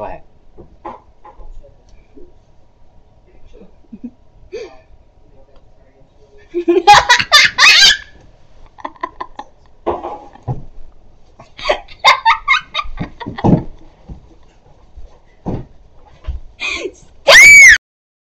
Go ahead.